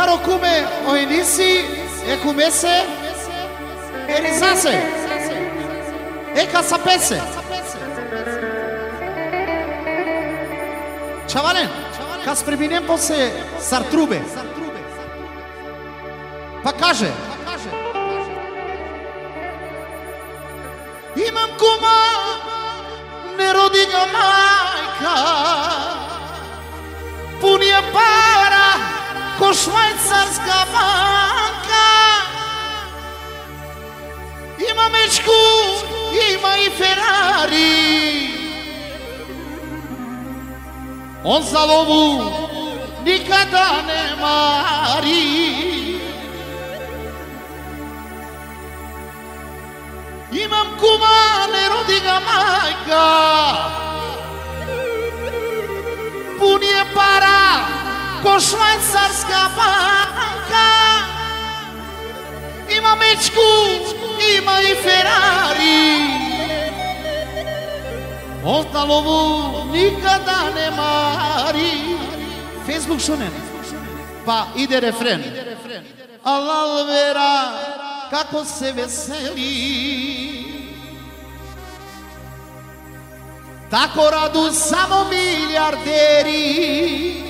Caro come o inizi e comece e risase. E ca sapesse. Chavalen, ca spriminem po se sartrube. Pa kaže. Imam kuma, ne rodi ga majka. Ko švajcarska banka. Ima mečku, ima i Ferrari. On za lovu nikada ne mari. Imam kuma, ne rodi ga majka. Ko švajcarska banka. Ima mečku, ima i Ferrari. On na lovu nikada ne mari. Facebook šunen. Pa ide refren. Allah vera kako se veseli. Tako radu samo milijarderi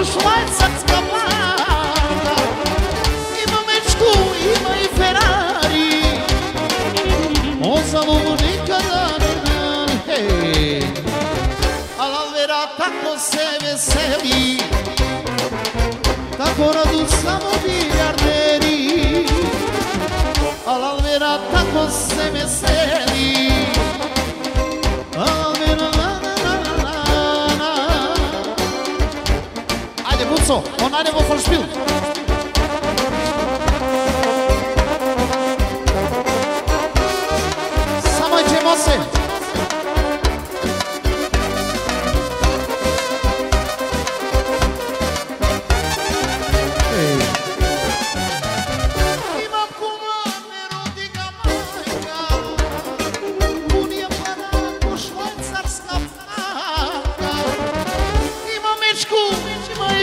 ko švajcarska banka Ima mečku, ima i Ferrari On za lovu nikada ne žali Hej Ala vera tako se veseli Tako radu samo Ajde Buco, onajde vo Folšpil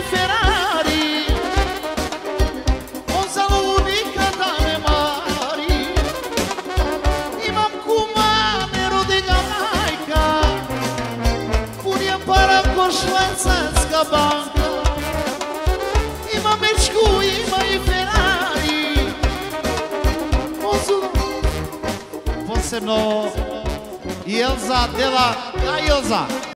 Ferrari. On za lovu nikada ne mari Imam kuma, ne rodi ga majka Pun je para ko švajcarska banka Ima mečku, ima i Ferrari. Posebno Posebno Jelza dela da Jelza